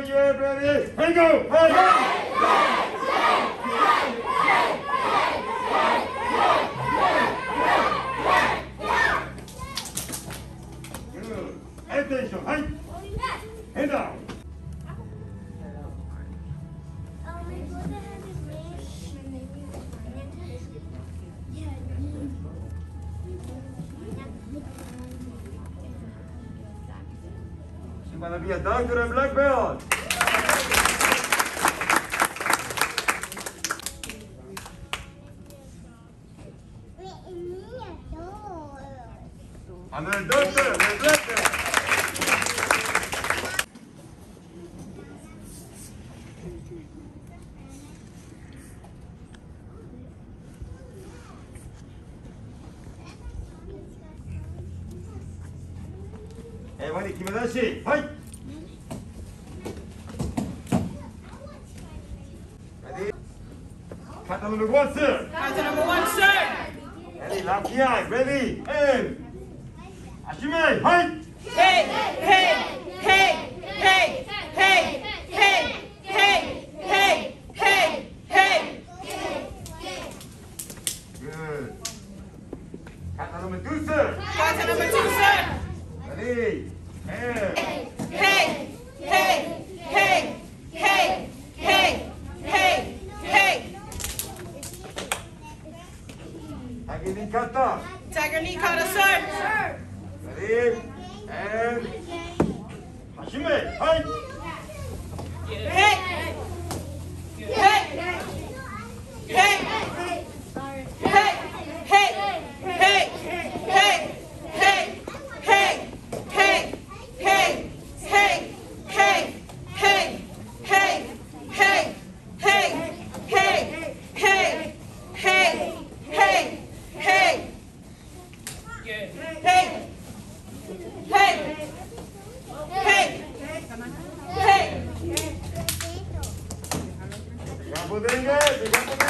know your brothers. Hey, go! Hey, hey, Attention, hey! Hands down! Gonna be a doctor and black belt. I'm a doctor and black belt. Hey, Wani, 決め出し。はい。Ready? Kata number one, sir. Kata number one, sir. Ready, Lakiai, ready, and. Hajime,はい。 Hey, hey, hey, hey, hey, hey, hey, hey, hey, hey. Good. Kata number two, sir. Kata number two, sir. And. Hey, hey, hey, hey, hey, hey, hey. Tagi ni kata. Knee kata, sir. Ready, and. Hajime, はい。Hey, hey, hey, 고생해.